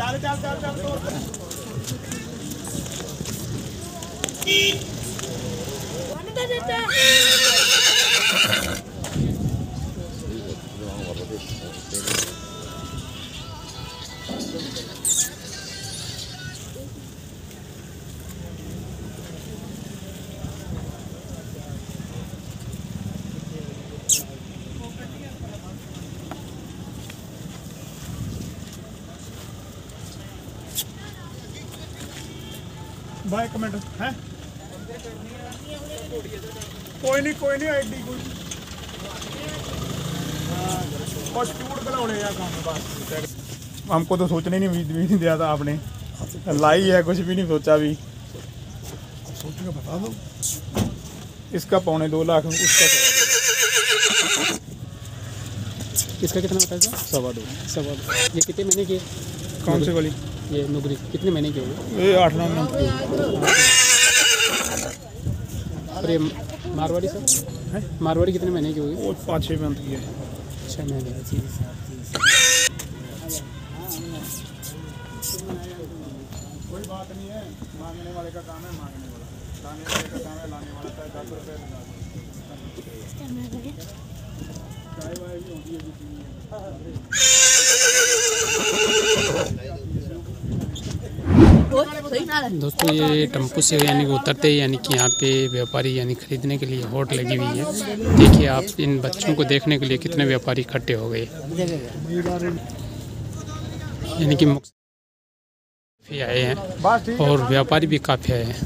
चल चल चल चल तो ਬਾਏ ਕਮੈਂਟ है? कोई नहीं कोई नहीं ਆਈਡੀ ਕੋਈ बस शूट कराने काम हमको तो सोचने नहीं भी, भी नहीं दिया था आपने। लाई है कुछ भी नहीं सोचा भी। सोचेगा बता दो इसका पौने दो लाख उसका इसका कितना बताया सवा दो। सवा दो। ये कितने महीने की कौन सी वाली? ये नौकरी कितने महीने की होगी? ये आठ नौ नंबर की। और ये मारवाड़ी सर? हैं? मारवाड़ी कितने महीने की होगी? वो पाँच छः मंथ की है। छः महीने की कोई बात नहीं है मांगने वाले का काम है मांगने वाला लाने वाले का काम है लाने वाला चाहे दस रुपये लगा दो। चाय वाय भी होती है बीच में। दोस्तों, ये टेंपो से यानी कि उतरते ही यानी कि यहाँ पे व्यापारी यानी खरीदने के लिए होट लगी हुई है। देखिए आप इन बच्चों को देखने के लिए कितने व्यापारी इकट्ठे हो गए। यानी कि काफ़ी आए हैं और व्यापारी भी काफ़ी आए हैं।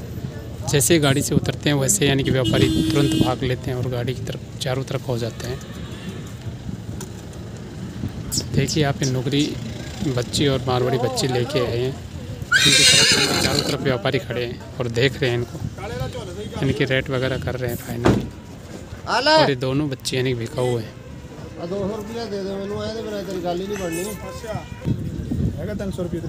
जैसे गाड़ी से उतरते हैं, वैसे यानी कि व्यापारी तुरंत भाग लेते हैं और गाड़ी की तरफ़, चारों तरफ़ हो जाते हैं। देखिए, यहाँ पे नौकरी बच्ची और मारवाड़ी बच्ची लेके आए हैं। इनकी तरफ़ चारों तरफ़ व्यापारी खड़े हैं और देख रहे हैं इनको। इनकी रेट वगैरह कर रहे हैं फाइनल और ये दोनों बच्चे यानी बिका हुए हैं। दो सौ रुपया दे दे मैंने आए तो मेरा नहीं पड़नी अच्छा। तीन सौ रुपये